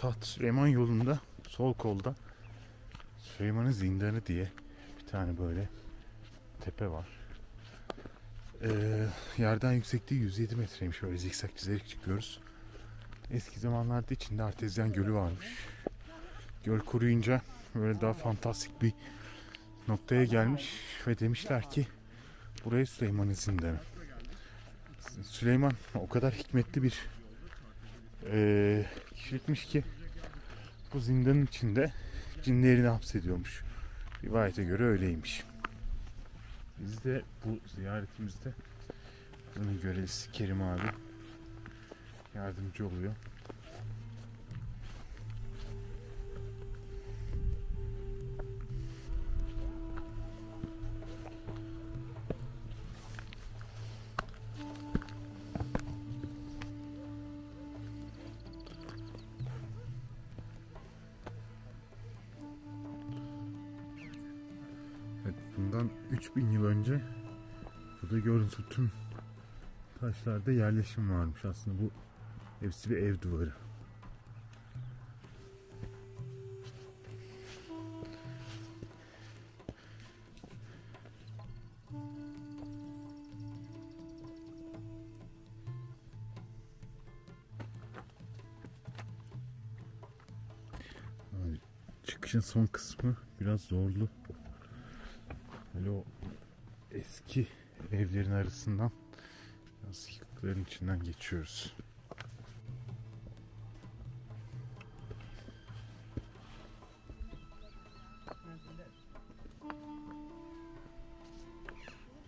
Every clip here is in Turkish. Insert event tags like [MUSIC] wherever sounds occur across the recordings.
Taht Süleyman yolunda sol kolda Süleyman'ın zindanı diye bir tane böyle tepe var. Ee, yerden yüksekliği 107 metreymiş böyle zikzak çizerek çıkıyoruz. Eski zamanlarda içinde artezyen gölü varmış. Göl kuruyunca böyle daha fantastik bir noktaya gelmiş ve demişler ki buraya Süleyman'ın zindanı. Süleyman o kadar hikmetli bir eee kişilikmiş ki bu zindanın içinde cinlerini hapsediyormuş. Rivayete göre öyleymiş. Biz de bu ziyaretimizde bunun görevlisi Kerim abi yardımcı oluyor. 3000 yıl önce burada bu tüm taşlarda yerleşim varmış aslında bu hepsi bir ev duvarı. Çıkışın son kısmı biraz zorlu. Böyle o eski evlerin arasından biraz yıkıkların içinden geçiyoruz.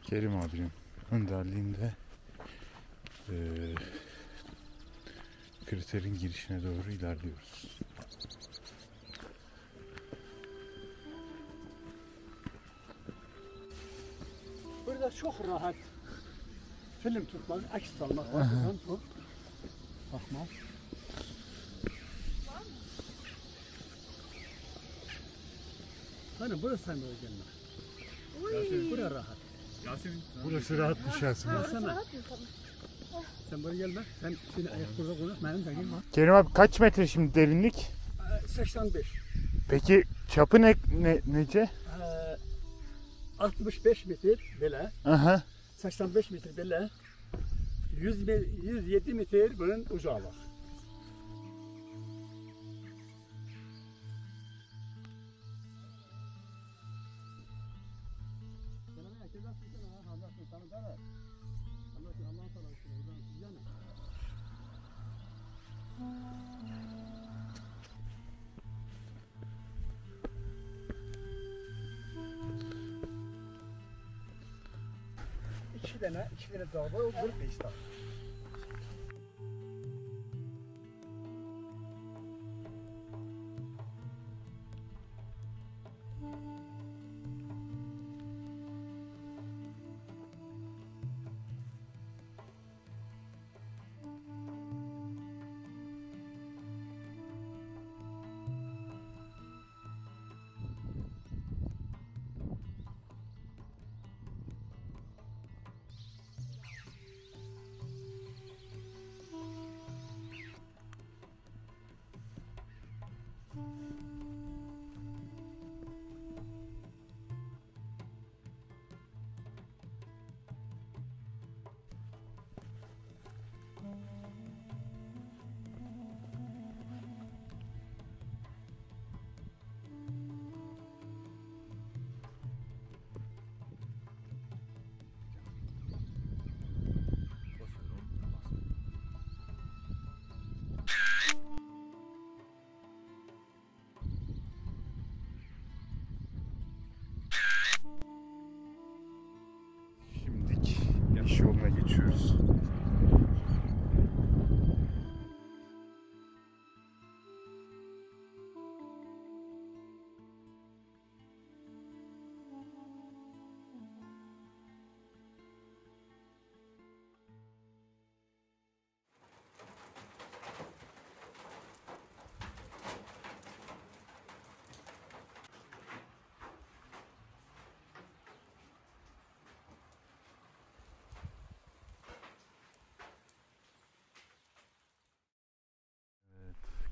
Kerim abinin önderliğinde eee kriterin girişine doğru ilerliyoruz. Çok rahat film tutmak, aks almak bakımdan bu. Bakma. Hani burası sen böyle gelme. Buraya rahat. Burası rahatmış Yasemin. Baksana. Sen buraya gelme. Sen şimdi ayak burada konuş. Benim de gelme. Kerim abi kaç metre şimdi derinlik? Ee, 85. Peki çapı ne, ne nece? Ee, 65 metre böyle. Aha. 85 metre böyle. 100, me- 107 metre bunun uzağı var. İki tane, iki tane dağ var, o bir beş. years.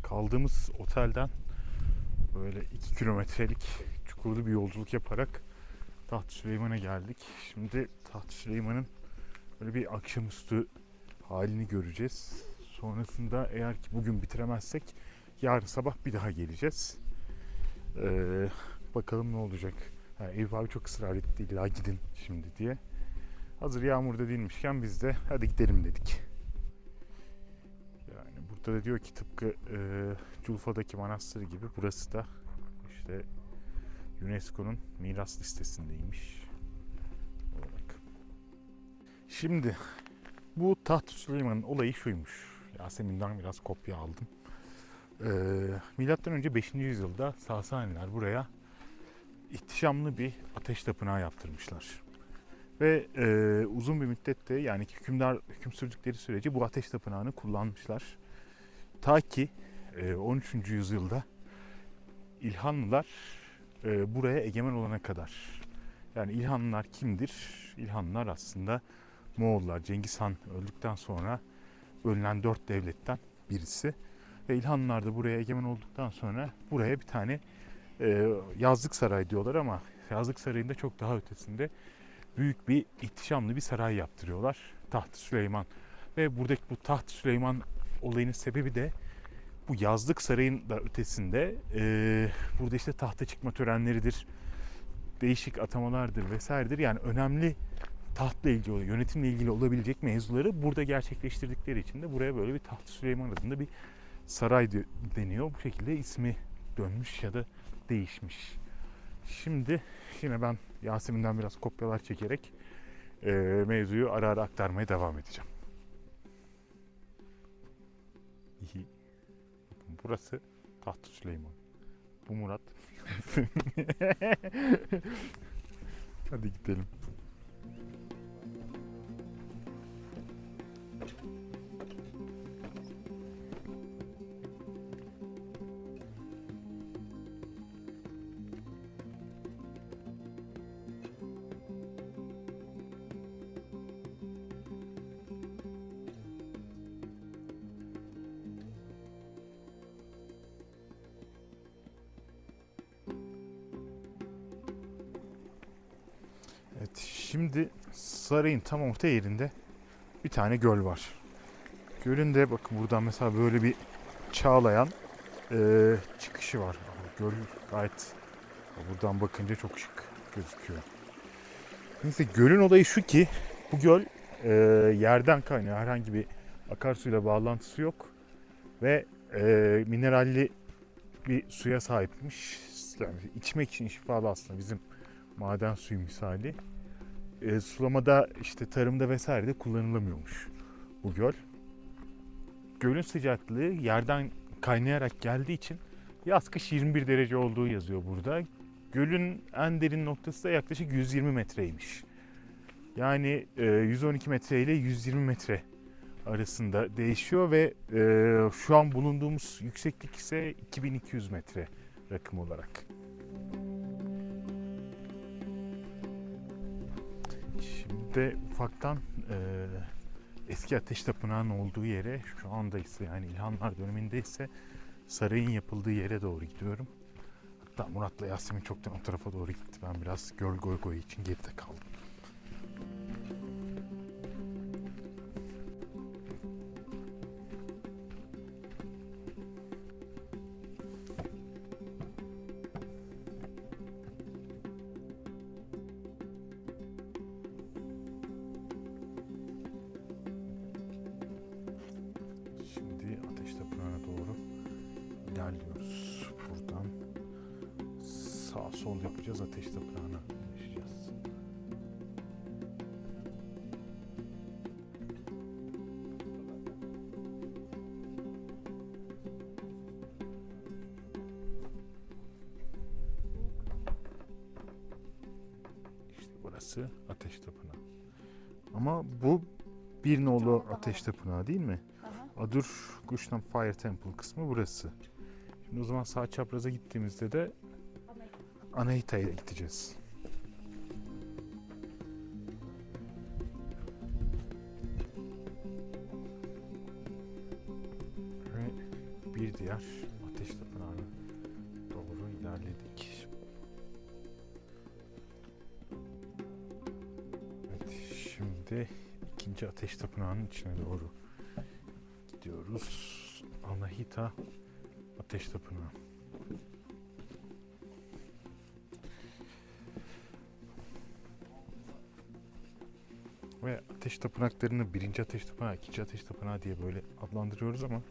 Kaldığımız otelden böyle 2 kilometrelik çukurlu bir yolculuk yaparak Taht Süleyman'a geldik. Şimdi Taht Süleyman'ın böyle bir akşamüstü halini göreceğiz. Sonrasında eğer ki bugün bitiremezsek yarın sabah bir daha geleceğiz. Ee, bakalım ne olacak. Ha, Eyüp abi çok ısrar etti illa gidin şimdi diye. Hazır yağmurda değilmişken biz de hadi gidelim dedik. Da diyor ki tıpkı e, Culfa'daki manastır gibi burası da işte UNESCO'nun miras listesindeymiş. Olarak. Şimdi bu Taht Süleyman'ın olayı şuymuş. Yasemin'den biraz kopya aldım. Ee, Milattan önce 5. yüzyılda Sasaniler buraya ihtişamlı bir ateş tapınağı yaptırmışlar. Ve e, uzun bir müddette yani hükümdar hüküm sürdükleri sürece bu ateş tapınağını kullanmışlar. Ta ki e, 13. yüzyılda İlhanlılar e, buraya egemen olana kadar. Yani İlhanlılar kimdir? İlhanlılar aslında Moğollar. Cengiz Han öldükten sonra bölünen dört devletten birisi. Ve İlhanlılar da buraya egemen olduktan sonra buraya bir tane e, yazlık saray diyorlar ama yazlık sarayında çok daha ötesinde büyük bir ihtişamlı bir saray yaptırıyorlar. Taht Süleyman. Ve buradaki bu Taht Süleyman olayının sebebi de bu yazlık sarayın da ötesinde e, burada işte tahta çıkma törenleridir, değişik atamalardır vesairedir. Yani önemli tahtla ilgili, yönetimle ilgili olabilecek mevzuları burada gerçekleştirdikleri için de buraya böyle bir Taht Süleyman adında bir saray de- deniyor. Bu şekilde ismi dönmüş ya da değişmiş. Şimdi yine ben Yasemin'den biraz kopyalar çekerek e, mevzuyu ara ara aktarmaya devam edeceğim. İyi. Burası Taht Süleyman. Bu Murat. [LAUGHS] [LAUGHS] Hadi gidelim. Şimdi sarayın tam orta yerinde bir tane göl var. Gölün de bakın buradan mesela böyle bir çağlayan eee, çıkışı var. Göl gayet buradan bakınca çok şık gözüküyor. Neyse gölün olayı şu ki bu göl eee, yerden kaynıyor. Herhangi bir akarsuyla bağlantısı yok. Ve eee, mineralli bir suya sahipmiş. Yani içmek için şifalı aslında bizim maden suyu misali. E, sulamada işte tarımda vesairede kullanılamıyormuş bu göl. Gölün sıcaklığı yerden kaynayarak geldiği için yaz kış 21 derece olduğu yazıyor burada. Gölün en derin noktası da yaklaşık 120 metreymiş. Yani e, 112 metre ile 120 metre arasında değişiyor ve e, şu an bulunduğumuz yükseklik ise 2200 metre rakım olarak. Şimdi ufaktan e, eski ateş tapınağının olduğu yere şu anda ise yani İlhanlar döneminde ise sarayın yapıldığı yere doğru gidiyorum. Hatta Murat'la Yasemin çoktan o tarafa doğru gitti. Ben biraz göl goy goy için geride kaldım. Sağ sol yapacağız. Ateş tapınağına ulaşacağız. İşte burası ateş tapınağı. Ama bu bir nolu ateş tapınağı değil mi? Adur Gushnan Fire Temple kısmı burası. Şimdi o zaman sağ çapraza gittiğimizde de Anahita'ya gideceğiz. Ve bir diğer ateş tapınağına doğru ilerledik. Evet, şimdi ikinci ateş tapınağının içine doğru gidiyoruz. Anahita Ateş Tapınağı. Ateş tapınaklarını birinci ateş tapınağı, ikinci ateş tapınağı diye böyle adlandırıyoruz ama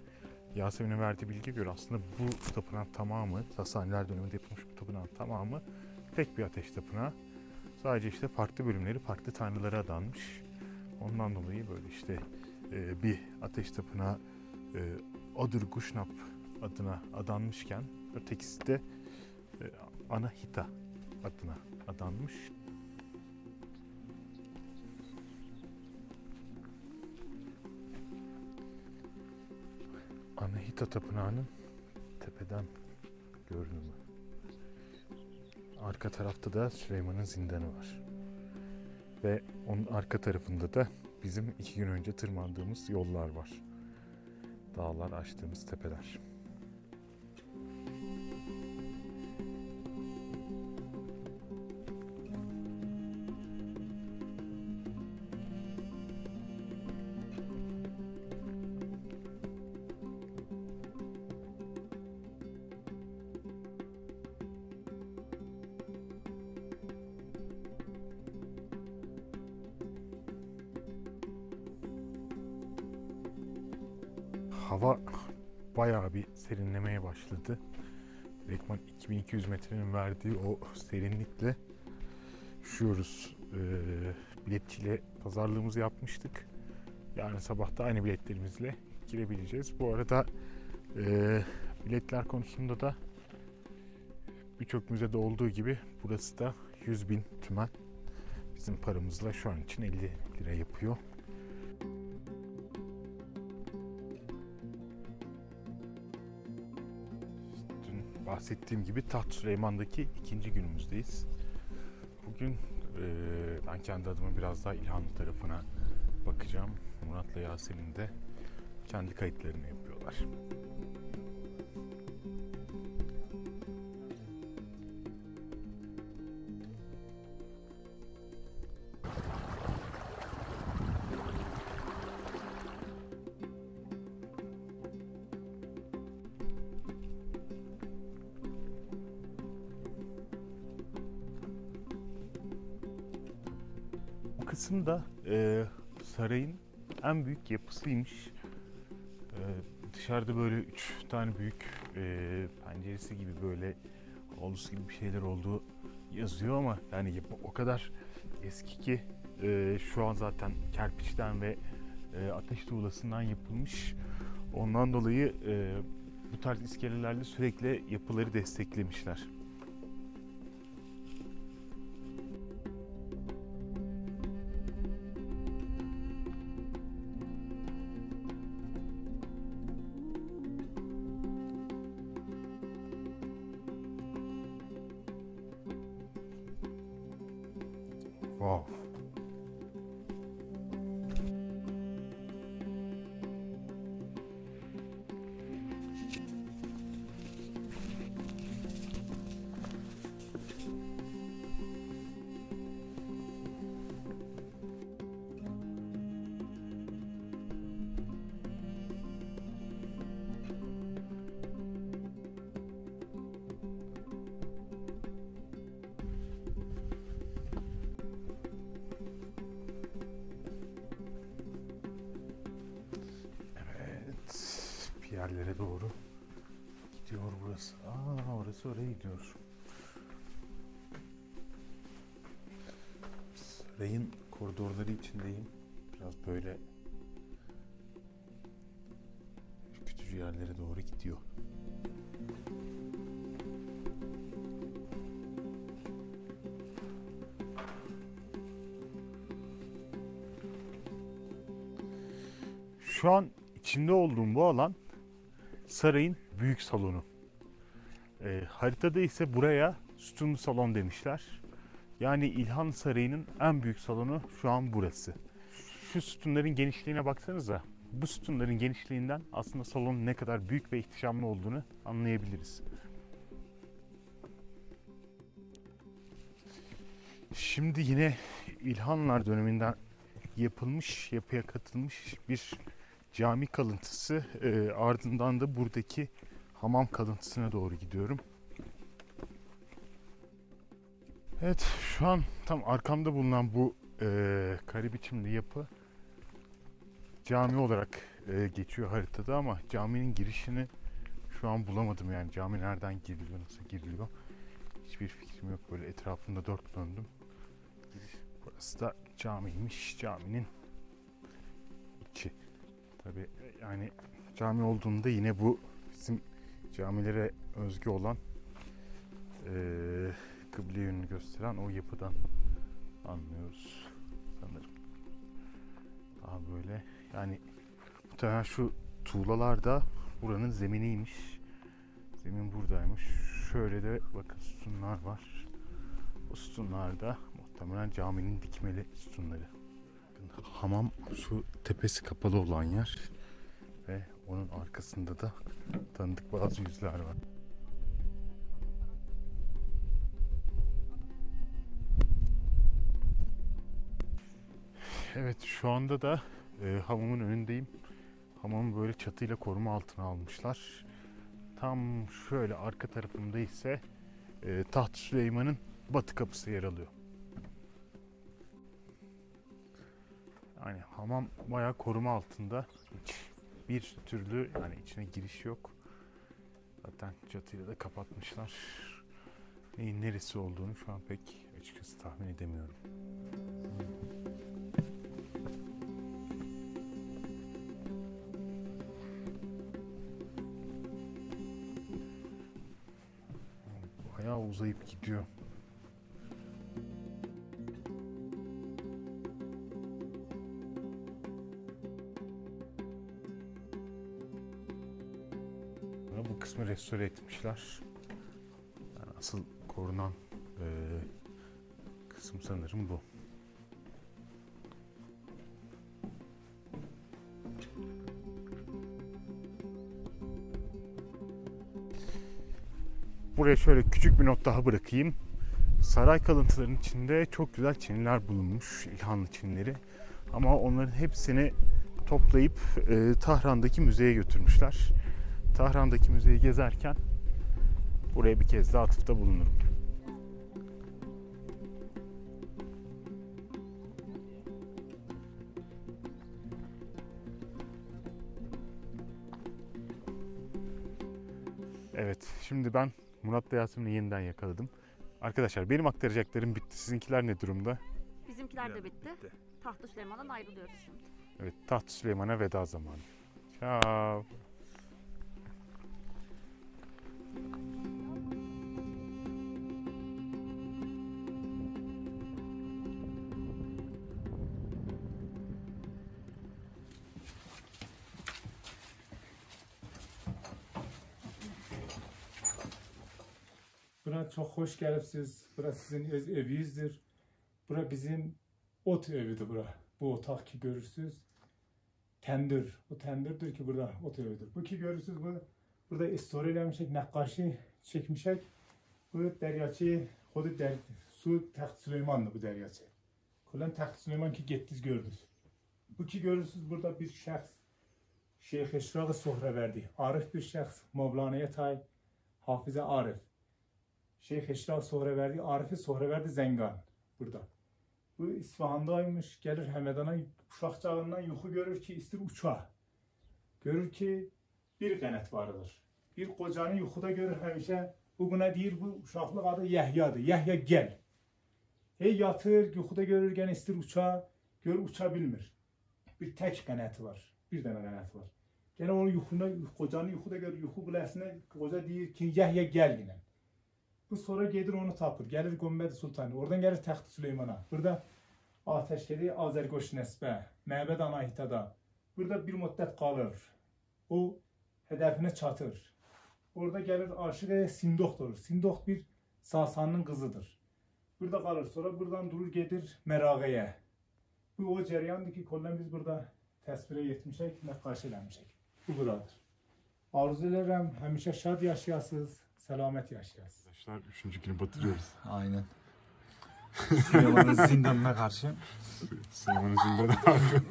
Yasemin'in verdiği bilgiye göre aslında bu tapınağın tamamı, Sasaniler döneminde yapılmış bu tapınağın tamamı tek bir ateş tapınağı. Sadece işte farklı bölümleri farklı tanrılara adanmış. Ondan dolayı böyle işte e, bir ateş tapınağı e, Adır Guşnap adına adanmışken ötekisi de e, Anahita adına adanmış. Anahita Tapınağı'nın tepeden görünümü. Arka tarafta da Süleyman'ın zindanı var. Ve onun arka tarafında da bizim iki gün önce tırmandığımız yollar var. Dağlar, açtığımız tepeler. Hava bayağı bir serinlemeye başladı. Direktman 2200 metrenin verdiği o serinlikle üşüyoruz. Ee, biletçiyle pazarlığımızı yapmıştık. Yarın sabah da aynı biletlerimizle girebileceğiz. Bu arada e, biletler konusunda da birçok müzede olduğu gibi burası da 100 bin tümen. Bizim paramızla şu an için 50 lira yapıyor. Bahsettiğim gibi Taht Süleyman'daki ikinci günümüzdeyiz. Bugün eee, ben kendi adıma biraz daha İlhanlı tarafına bakacağım. Murat'la Yasemin de kendi kayıtlarını yapıyorlar. Kısım da eee, sarayın en büyük yapısıymış. Eee, dışarıda böyle üç tane büyük eee, penceresi gibi böyle avlusu gibi bir şeyler olduğu yazıyor ama yani yapı o kadar eski ki eee, şu an zaten kerpiçten ve eee, ateş tuğlasından yapılmış. Ondan dolayı eee, bu tarz iskelelerle sürekli yapıları desteklemişler. Wow. Yerlere doğru gidiyor burası. Aa, orası oraya gidiyor. Sarayın koridorları içindeyim. Biraz böyle ürkütücü yerlere doğru gidiyor. Şu an içinde olduğum bu alan sarayın büyük salonu. Ee, haritada ise buraya sütunlu salon demişler. Yani İlhan Sarayı'nın en büyük salonu şu an burası. Şu sütunların genişliğine baksanıza. bu sütunların genişliğinden aslında salonun ne kadar büyük ve ihtişamlı olduğunu anlayabiliriz. Şimdi yine İlhanlar döneminden yapılmış, yapıya katılmış bir cami kalıntısı. Ee, ardından da buradaki hamam kalıntısına doğru gidiyorum. Evet, şu an tam arkamda bulunan bu e, kare biçimli yapı cami olarak e, geçiyor haritada ama caminin girişini şu an bulamadım yani cami nereden giriliyor, nasıl giriliyor hiçbir fikrim yok böyle etrafında dört döndüm. Burası da camiymiş, caminin içi. Tabi yani cami olduğunda yine bu bizim camilere özgü olan eee kıble yönünü gösteren o yapıdan anlıyoruz sanırım. Daha böyle yani muhtemelen şu tuğlalar da buranın zeminiymiş. Zemin buradaymış. Şöyle de bakın sütunlar var. O sütunlar da muhtemelen caminin dikmeli sütunları. Bakın Hamam şu tepesi kapalı olan yer ve onun arkasında da tanıdık bazı yüzler var. Evet şu anda da e, hamamın önündeyim. Hamamı böyle çatıyla koruma altına almışlar. Tam şöyle arka tarafımda ise e, Taht Süleyman'ın batı kapısı yer alıyor. Yani hamam bayağı koruma altında. Hiç bir türlü yani içine giriş yok. Zaten çatıyla da kapatmışlar. Neyin neresi olduğunu şu an pek açıkçası tahmin edemiyorum. Bayağı uzayıp gidiyor. Kısmı restore etmişler. Yani asıl korunan eee, kısım sanırım bu. Buraya şöyle küçük bir not daha bırakayım. Saray kalıntılarının içinde çok güzel çiniler bulunmuş, İlhanlı çinileri. Ama onların hepsini toplayıp e, Tahran'daki müzeye götürmüşler. Tahran'daki müzeyi gezerken buraya bir kez daha atıfta bulunurum. Evet, şimdi ben Murat'la Yasemin'i yeniden yakaladım. Arkadaşlar benim aktaracaklarım bitti. Sizinkiler ne durumda? Bizimkiler de bitti. Tahtı Süleyman'dan ayrılıyoruz şimdi. Evet, Taht Süleyman'a veda zamanı. Ciao. Bura çok hoş gelipsiz. Bura sizin öz evinizdir. Bura bizim ot evidir bura. Bu otak ki görürsünüz. Tendir. O tendirdir ki burada ot evidir. Bu ki görürsünüz bu Burada istori eləmişik, nəqqaşi çəkmişək. Bu dəryaçı, xodu dər, su Təxt Süleymandır bu dəryaçı. Kulan Təxt Süleyman ki getdiniz gördünüz. Bu ki görürsünüz burada bir şəxs Şeyx Eşraq-ı Sohrəverdi. Arif bir şəxs Mövlanaya Tay, Hafizə Arif. Şeyx Eşraq Sohrəverdi, Arifi Sohrəverdi Zəngan burada. Bu İsfahandaymış, gəlir Həmədana uşaq çağından yuxu görür ki, istir uça. Görür ki, bir qənət vardır. Bir qocanı yuxuda görür həmişə, bu buna deyir, bu uşaqlıq adı Yəhyadır. Yəhya gəl. Hey yatır, yuxuda görür, gene istir uça, görür uça bilmir. Bir tək qənəti var, bir dənə qənəti var. Gene onu yuxuna, qocanı yuxuda görür, yuxu biləsinə, qoca deyir ki, Yəhya gəl yine. Bu sonra gelir onu tapır. Gelir Gombe Sultanı. Oradan gelir Taht Süleyman'a. Burada Ateşkeli Azergoş Nesbe. Məbəd Anahitada. Burada bir müddet kalır. O hedefine çatır. Orada gelir aşık Sindok olur. Sindok bir Sasan'ın kızıdır. Burada kalır sonra buradan durur gelir Meraga'ya. Bu o cereyandı ki kollan biz burada təsvirə yetmişək, nəqqaş eləmişək. Bu buradır. Arzu edirəm, həmişə şad yaşayasınız, səlamət yaşayasınız. Arkadaşlar üçüncü günü batırıyoruz. Aynen. Süleyman'ın zindanına karşı. Süleyman'ın zindanına karşı.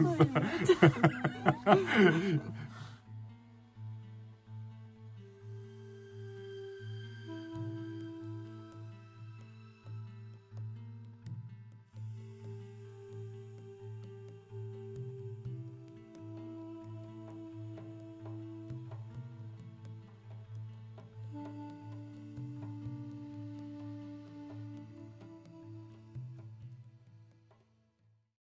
[LAUGHS]